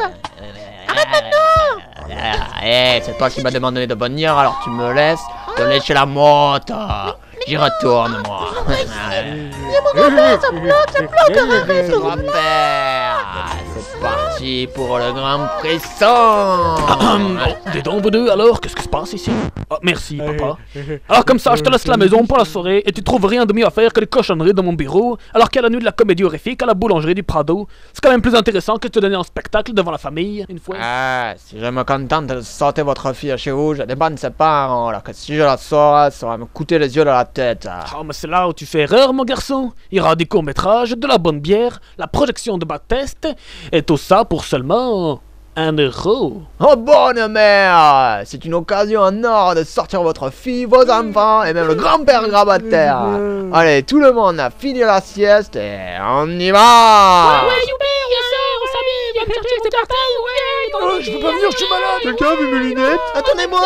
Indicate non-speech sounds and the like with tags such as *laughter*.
Arrête maintenant Eh, c'est toi qui m'as demandé de venir, alors tu me laisses te lécher la motte. J'y retourne, moi. Mon grand-père, ça bloque, ça bloque, arrête parti pour le grand frisson. *coughs* Bon, dis donc vous deux alors, qu'est-ce qui se passe ici? Ah, merci papa. Alors comme ça, je te laisse la maison pour la soirée et tu trouves rien de mieux à faire que des cochonneries dans mon bureau, alors qu'il y a la nuit de la comédie horrifique à la boulangerie du Prado. C'est quand même plus intéressant que de te donner un spectacle devant la famille, une fois. Ah, si je me contente de sortir votre fille chez vous, je dépends de ses parents, alors que si je la sors, ça va me coûter les yeux de la tête. Oh, mais c'est là où tu fais erreur, mon garçon. Il y aura des courts-métrages, de la bonne bière, la projection de bas test, et tout ça pour seulement un euro. Oh bonne mère! C'est une occasion en or de sortir votre fille, vos enfants et même le grand-père grabataire. Allez, tout le monde a fini la sieste et on y va! Ouais, youpi, on sort, on s'habille, viens me chercher, c'est parti, ouais Oh, je peux pas venir, je suis malade. Quelqu'un a vu mes lunettes? Attendez-moi